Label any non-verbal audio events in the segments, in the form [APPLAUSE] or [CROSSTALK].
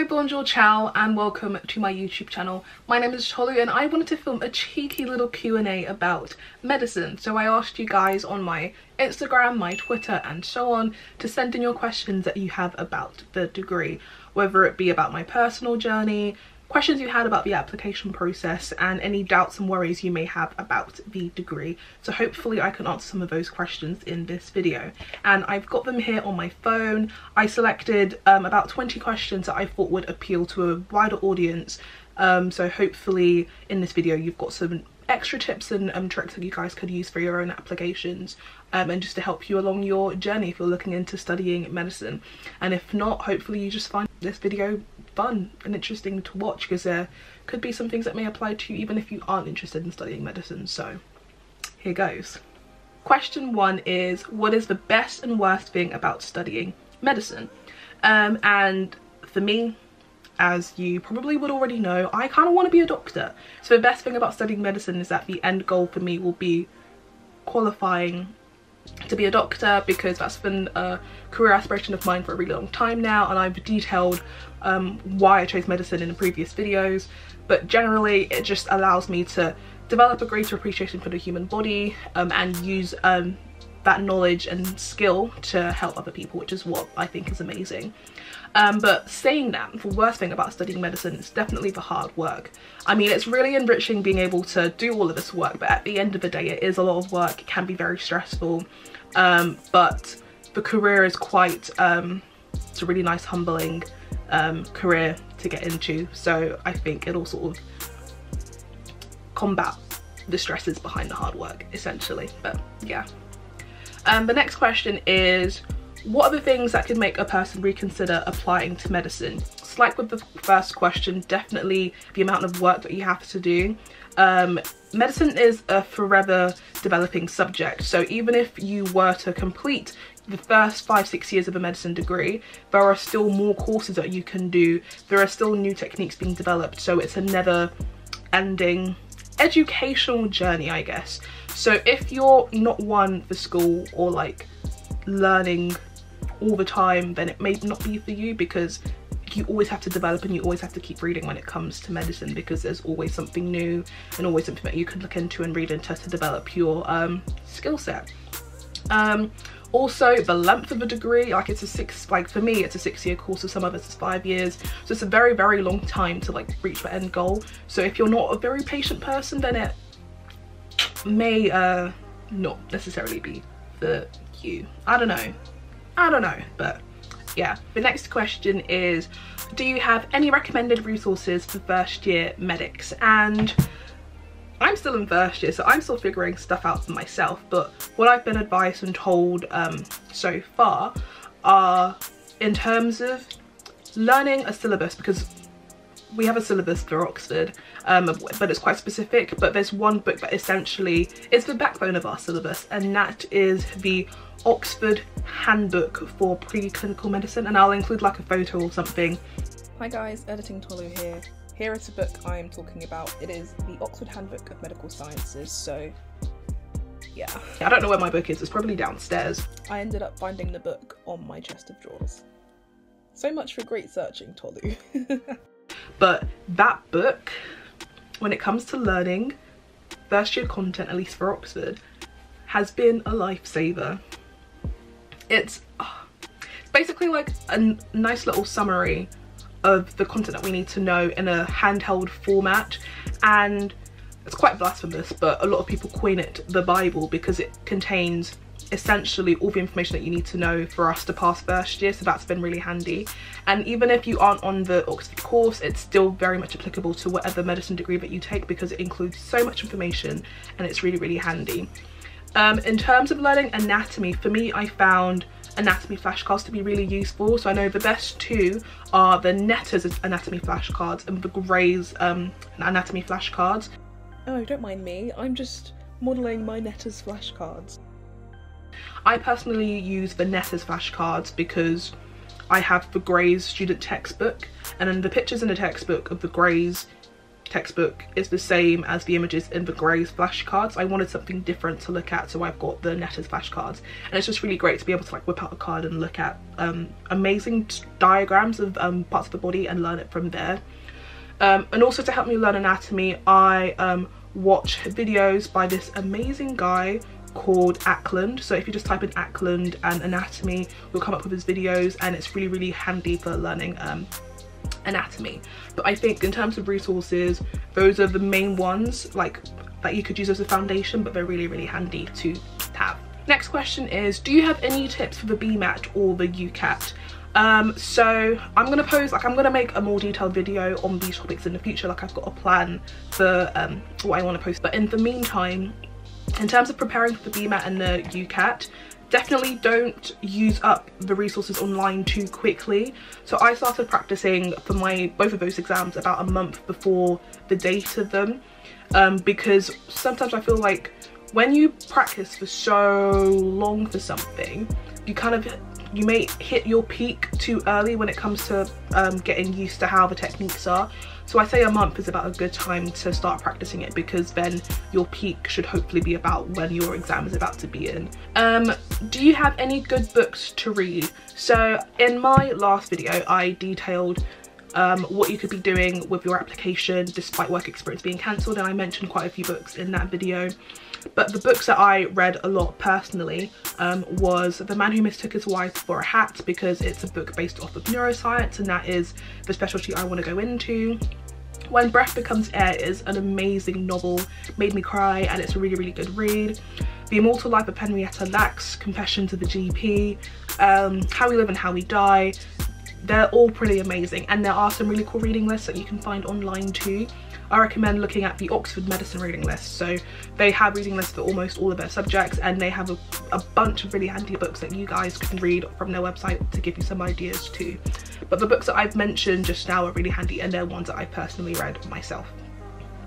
Hello, bonjour, ciao, and welcome to my YouTube channel. My name is Tolu and I wanted to film a cheeky little Q&A about medicine. So I asked you guys on my Instagram, my Twitter and so on to send in your questions that you have about the degree, whether it be about my personal journey, questions you had about the application process and any doubts and worries you may have about the degree. So hopefully I can answer some of those questions in this video. And I've got them here on my phone. I selected um, about 20 questions that I thought would appeal to a wider audience. Um, so hopefully in this video you've got some extra tips and um, tricks that you guys could use for your own applications um, and just to help you along your journey if you're looking into studying medicine and if not hopefully you just find this video fun and interesting to watch because there could be some things that may apply to you even if you aren't interested in studying medicine. So here goes. Question one is what is the best and worst thing about studying medicine? Um, and for me as you probably would already know I kind of want to be a doctor. So the best thing about studying medicine is that the end goal for me will be qualifying to be a doctor because that's been a career aspiration of mine for a really long time now and I've detailed um, why I chose medicine in the previous videos. But generally it just allows me to develop a greater appreciation for the human body um, and use um, that knowledge and skill to help other people which is what I think is amazing. Um, but saying that, the worst thing about studying medicine is definitely the hard work. I mean, it's really enriching being able to do all of this work, but at the end of the day, it is a lot of work. It can be very stressful, um, but the career is quite, um, it's a really nice, humbling um, career to get into. So I think it'll sort of combat the stresses behind the hard work, essentially. But yeah. Um, the next question is, what are the things that could make a person reconsider applying to medicine? It's like with the first question, definitely the amount of work that you have to do. Um, medicine is a forever developing subject, so even if you were to complete the first five, six years of a medicine degree, there are still more courses that you can do. There are still new techniques being developed, so it's a never ending educational journey, I guess. So if you're not one for school or like learning all the time then it may not be for you because you always have to develop and you always have to keep reading when it comes to medicine because there's always something new and always something that you can look into and read into to develop your um, skill set. Um, also the length of a degree like it's a six like for me it's a six year course for some of us it's five years so it's a very very long time to like reach the end goal so if you're not a very patient person then it may uh not necessarily be for you i don't know I don't know, but yeah. The next question is, do you have any recommended resources for first year medics? And I'm still in first year, so I'm still figuring stuff out for myself, but what I've been advised and told um, so far are in terms of learning a syllabus, because we have a syllabus for Oxford, um, but it's quite specific, but there's one book that essentially is the backbone of our syllabus, and that is the Oxford Handbook for Preclinical Medicine and I'll include like a photo or something. Hi guys, Editing Tolu here. Here is the book I am talking about. It is the Oxford Handbook of Medical Sciences, so yeah. I don't know where my book is, it's probably downstairs. I ended up finding the book on my chest of drawers. So much for great searching, Tolu. [LAUGHS] but that book, when it comes to learning first year content, at least for Oxford, has been a lifesaver. It's, oh, it's basically like a nice little summary of the content that we need to know in a handheld format. And it's quite blasphemous but a lot of people coin it the bible because it contains essentially all the information that you need to know for us to pass first year so that's been really handy and even if you aren't on the Oxford course it's still very much applicable to whatever medicine degree that you take because it includes so much information and it's really really handy um, in terms of learning anatomy, for me, I found anatomy flashcards to be really useful. So I know the best two are the Netters anatomy flashcards and the Gray's um, anatomy flashcards. Oh, don't mind me. I'm just modelling my Netters flashcards. I personally use Vanessa's flashcards because I have the Gray's student textbook and then the pictures in the textbook of the Gray's textbook is the same as the images in the Grays flashcards. I wanted something different to look at so I've got the Netters flashcards and it's just really great to be able to like whip out a card and look at um, amazing diagrams of um, parts of the body and learn it from there. Um, and also to help me learn anatomy I um, watch videos by this amazing guy called Acland so if you just type in Acland and anatomy you'll come up with his videos and it's really really handy for learning um, anatomy but I think in terms of resources those are the main ones like that you could use as a foundation but they're really really handy to have. Next question is do you have any tips for the BMAT or the UCAT? Um, so I'm gonna post like I'm gonna make a more detailed video on these topics in the future like I've got a plan for um, what I want to post but in the meantime in terms of preparing for the BMAT and the UCAT definitely don't use up the resources online too quickly. So i started practicing for my both of those exams about a month before the date of them. Um, because sometimes i feel like when you practice for so long for something you kind of you may hit your peak too early when it comes to um, getting used to how the techniques are so I say a month is about a good time to start practicing it because then your peak should hopefully be about when your exam is about to be in. Um, do you have any good books to read? So in my last video, I detailed um, what you could be doing with your application despite work experience being cancelled and I mentioned quite a few books in that video but the books that I read a lot personally um, was The Man Who Mistook His Wife for a Hat because it's a book based off of neuroscience and that is the specialty I want to go into. When Breath Becomes Air is an amazing novel, made me cry and it's a really really good read. The Immortal Life of Henrietta Lacks, Confessions of the GP, um, How We Live and How We Die, they're all pretty amazing and there are some really cool reading lists that you can find online too I recommend looking at the Oxford Medicine reading list. So they have reading lists for almost all of their subjects and they have a, a bunch of really handy books that you guys can read from their website to give you some ideas too. But the books that I've mentioned just now are really handy and they're ones that I personally read myself.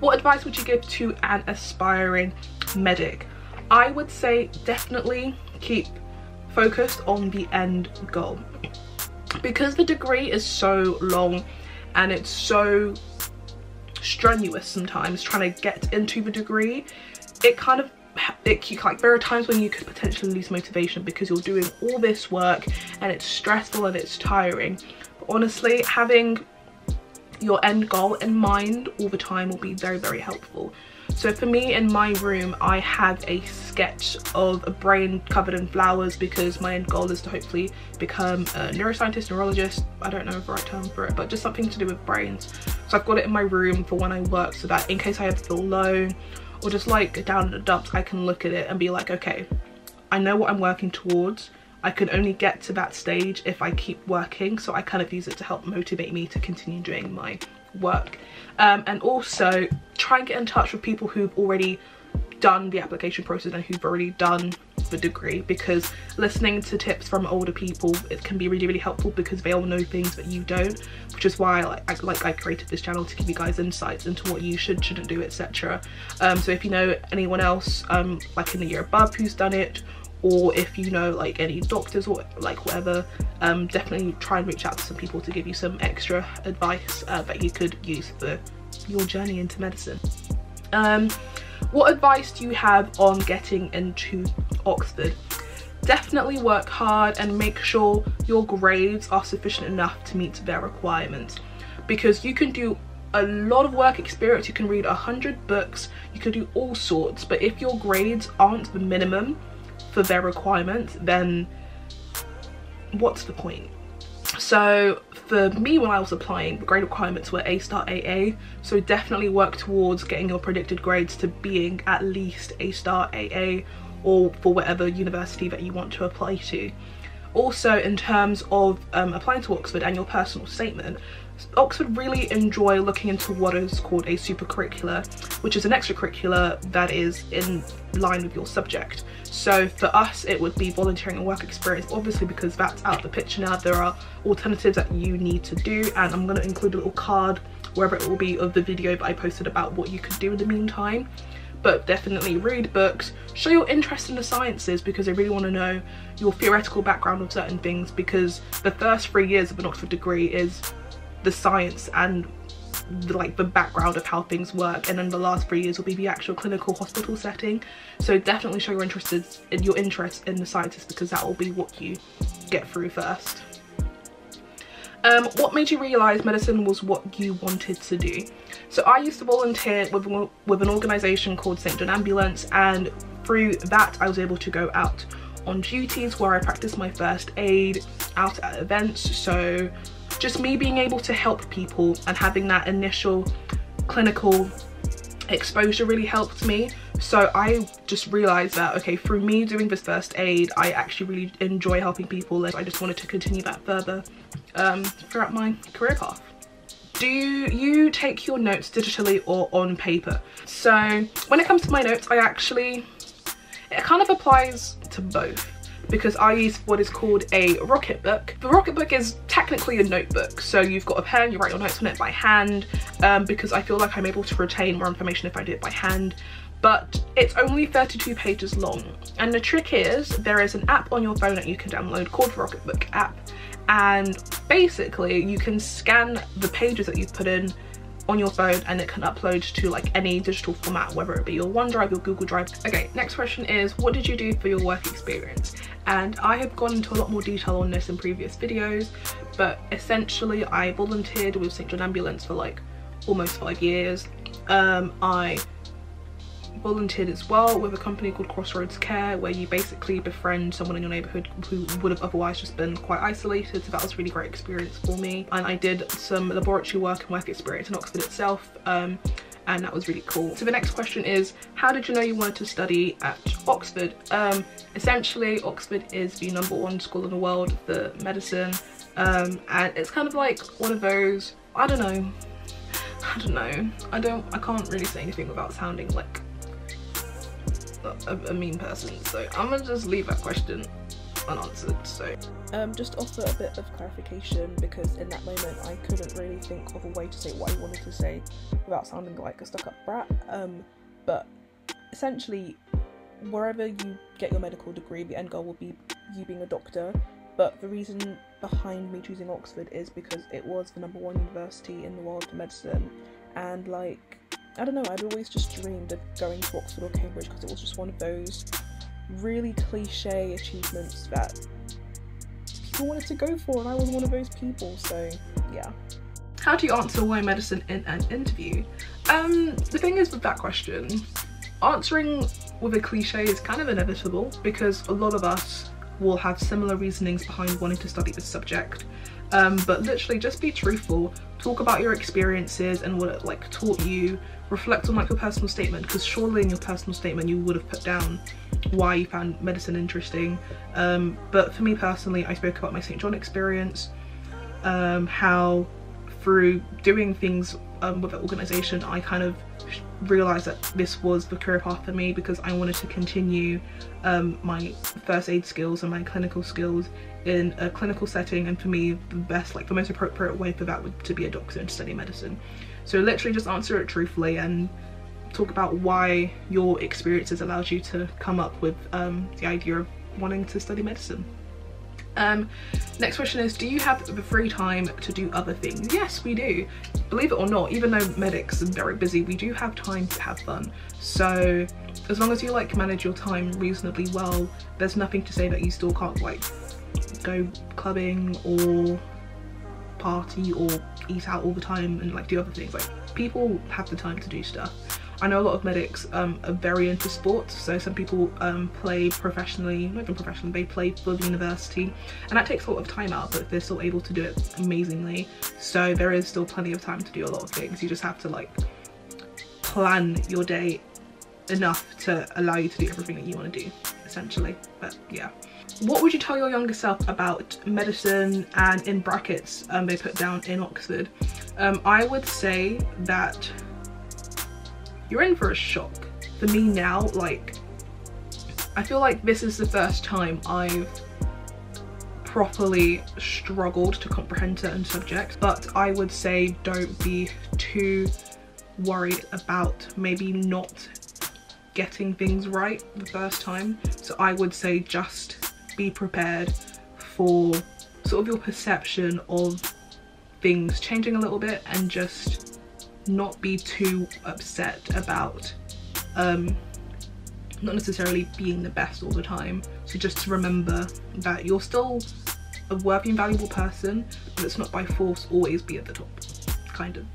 What advice would you give to an aspiring medic? I would say definitely keep focused on the end goal. Because the degree is so long and it's so strenuous sometimes trying to get into the degree it kind of it like there are times when you could potentially lose motivation because you're doing all this work and it's stressful and it's tiring. But honestly having your end goal in mind all the time will be very very helpful so for me in my room, I have a sketch of a brain covered in flowers because my end goal is to hopefully become a neuroscientist, neurologist, I don't know the right term for it, but just something to do with brains. So I've got it in my room for when I work so that in case I ever feel low or just like down in the dumps, I can look at it and be like, okay, I know what I'm working towards. I can only get to that stage if I keep working. So I kind of use it to help motivate me to continue doing my work um, and also try and get in touch with people who've already done the application process and who've already done the degree because listening to tips from older people it can be really really helpful because they all know things that you don't which is why like I, like I created this channel to give you guys insights into what you should shouldn't do etc um, so if you know anyone else um, like in the year above who's done it or if you know like any doctors or like whatever um, definitely try and reach out to some people to give you some extra advice uh, that you could use for your journey into medicine. Um, what advice do you have on getting into Oxford? Definitely work hard and make sure your grades are sufficient enough to meet their requirements because you can do a lot of work experience. You can read a hundred books. You can do all sorts. But if your grades aren't the minimum for their requirements, then what's the point? So for me when I was applying, the grade requirements were A star AA. So definitely work towards getting your predicted grades to being at least A star AA or for whatever university that you want to apply to. Also in terms of um, applying to Oxford and your personal statement, Oxford really enjoy looking into what is called a supercurricular, which is an extracurricular that is in line with your subject. So for us, it would be volunteering and work experience, obviously because that's out of the picture now. There are alternatives that you need to do and I'm gonna include a little card wherever it will be of the video that I posted about what you could do in the meantime. But definitely read books, show your interest in the sciences because they really want to know your theoretical background of certain things because the first three years of an Oxford degree is the science and the, like the background of how things work and then the last three years will be the actual clinical hospital setting. So definitely show your interest in your interest in the sciences because that will be what you get through first. Um, what made you realise medicine was what you wanted to do? So I used to volunteer with, with an organisation called St John Ambulance and through that I was able to go out on duties where I practiced my first aid out at events. So just me being able to help people and having that initial clinical exposure really helped me. So I just realized that okay through me doing this first aid I actually really enjoy helping people and I just wanted to continue that further um, throughout my career path. Do you take your notes digitally or on paper? So when it comes to my notes I actually it kind of applies to both because I use what is called a Rocketbook. The Rocketbook is technically a notebook, so you've got a pen, you write your notes on it by hand, um, because I feel like I'm able to retain more information if I do it by hand but it's only 32 pages long and the trick is there is an app on your phone that you can download called Rocketbook app and basically you can scan the pages that you've put in on your phone and it can upload to like any digital format whether it be your OneDrive, your Google Drive. Okay, next question is what did you do for your work experience? And I have gone into a lot more detail on this in previous videos but essentially I volunteered with St John Ambulance for like almost five years. Um, I volunteered as well with a company called Crossroads Care where you basically befriend someone in your neighborhood who would have otherwise just been quite isolated. So that was really great experience for me. And I did some laboratory work and work experience in Oxford itself um, and that was really cool. So the next question is, how did you know you wanted to study at Oxford? Um, essentially, Oxford is the number one school in the world for medicine. Um, and it's kind of like one of those, I don't know, I don't know, I don't, I can't really say anything without sounding like a, a mean person. So i'm gonna just leave that question unanswered so. Um just offer a bit of clarification because in that moment i couldn't really think of a way to say what i wanted to say without sounding like a stuck-up brat. Um but essentially wherever you get your medical degree the end goal will be you being a doctor. But the reason behind me choosing oxford is because it was the number one university in the world for medicine. And like I don't know, I'd always just dreamed of going to Oxford or Cambridge because it was just one of those really cliche achievements that people wanted to go for and I was one of those people, so yeah. How do you answer why medicine in an interview? Um, the thing is with that question, answering with a cliche is kind of inevitable because a lot of us will have similar reasonings behind wanting to study this subject. Um, but literally just be truthful, talk about your experiences and what it like taught you reflect on like your personal statement because surely in your personal statement you would have put down why you found medicine interesting. Um, but for me personally I spoke about my St John experience um, how through doing things um, with the organisation I kind of realised that this was the career path for me because I wanted to continue um, my first aid skills and my clinical skills in a clinical setting and for me the best like the most appropriate way for that would to be a doctor and study medicine so literally just answer it truthfully and talk about why your experiences allowed you to come up with um, the idea of wanting to study medicine. Um, next question is, do you have the free time to do other things? Yes, we do. Believe it or not, even though medics are very busy, we do have time to have fun. So as long as you like manage your time reasonably well, there's nothing to say that you still can't like go clubbing or party or eat out all the time and like do other things like people have the time to do stuff. I know a lot of medics um, are very into sports so some people um, play professionally not even professionally they play for the university and that takes a lot of time out but they're still able to do it amazingly. So there is still plenty of time to do a lot of things. You just have to like plan your day enough to allow you to do everything that you want to do essentially. But yeah what would you tell your younger self about medicine and in brackets um, they put down in Oxford? Um, I would say that you're in for a shock. For me now, like, I feel like this is the first time I've properly struggled to comprehend certain subjects, but I would say don't be too worried about maybe not getting things right the first time. So I would say just be prepared for sort of your perception of things changing a little bit and just not be too upset about um, not necessarily being the best all the time. So just to remember that you're still a worthy and valuable person, but it's not by force always be at the top. Kind of,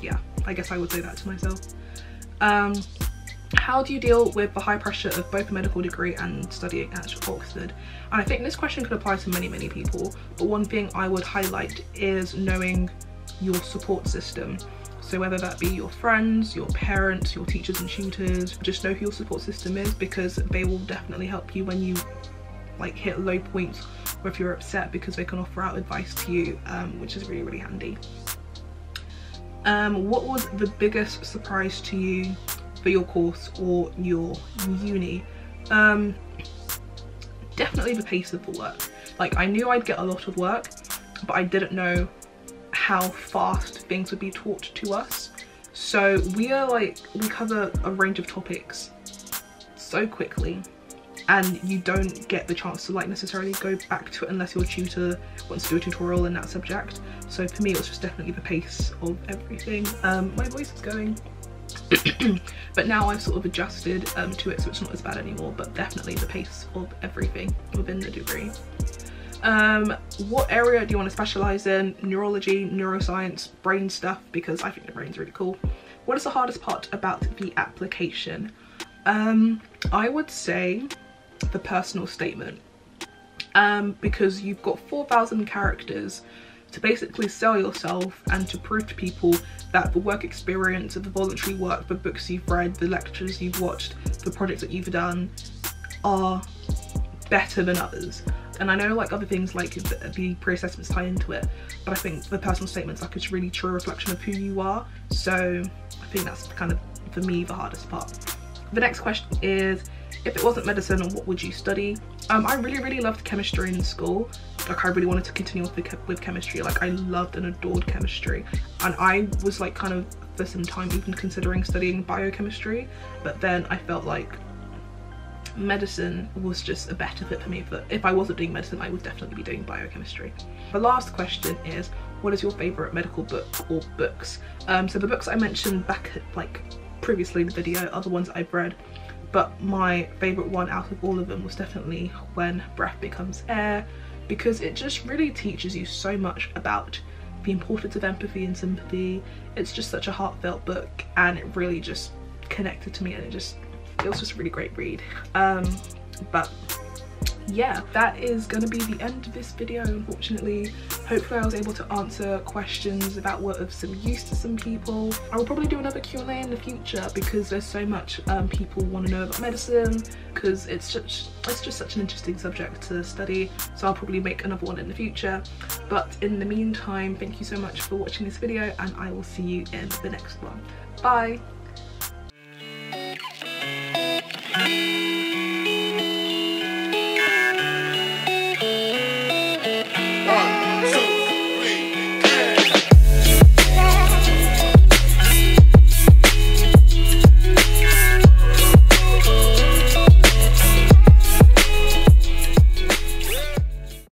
yeah, I guess I would say that to myself. Um, how do you deal with the high pressure of both a medical degree and studying at Oxford? And I think this question could apply to many, many people, but one thing I would highlight is knowing your support system. So whether that be your friends, your parents, your teachers and tutors, just know who your support system is because they will definitely help you when you like hit low points or if you're upset because they can offer out advice to you, um, which is really, really handy. Um, what was the biggest surprise to you for your course or your uni? Um, definitely the pace of the work. Like I knew I'd get a lot of work, but I didn't know how fast things would be taught to us. So we are like, we cover a range of topics so quickly and you don't get the chance to like necessarily go back to it unless your tutor wants to do a tutorial in that subject. So for me it was just definitely the pace of everything. Um, my voice is going. [CLEARS THROAT] but now I've sort of adjusted um, to it so it's not as bad anymore but definitely the pace of everything within the degree. Um, what area do you want to specialize in? Neurology, neuroscience, brain stuff, because I think the brain's really cool. What is the hardest part about the application? Um, I would say the personal statement. Um, because you've got 4,000 characters to basically sell yourself and to prove to people that the work experience, of the voluntary work, the books you've read, the lectures you've watched, the projects that you've done are better than others and I know like other things like the, the pre-assessments tie into it but I think the personal statements like it's really true reflection of who you are so I think that's kind of for me the hardest part. The next question is if it wasn't medicine what would you study? Um, I really really loved chemistry in school like I really wanted to continue with, with chemistry like I loved and adored chemistry and I was like kind of for some time even considering studying biochemistry but then I felt like medicine was just a better fit for me but if I wasn't doing medicine I would definitely be doing biochemistry. The last question is what is your favourite medical book or books? Um, so the books I mentioned back like previously in the video are the ones I've read but my favourite one out of all of them was definitely When Breath Becomes Air because it just really teaches you so much about the importance of empathy and sympathy. It's just such a heartfelt book and it really just connected to me and it just it was just a really great read um but yeah that is gonna be the end of this video unfortunately hopefully I was able to answer questions about what of some use to some people. I will probably do another Q&A in the future because there's so much um, people want to know about medicine because it's just it's just such an interesting subject to study. So I'll probably make another one in the future. But in the meantime thank you so much for watching this video and I will see you in the next one. Bye.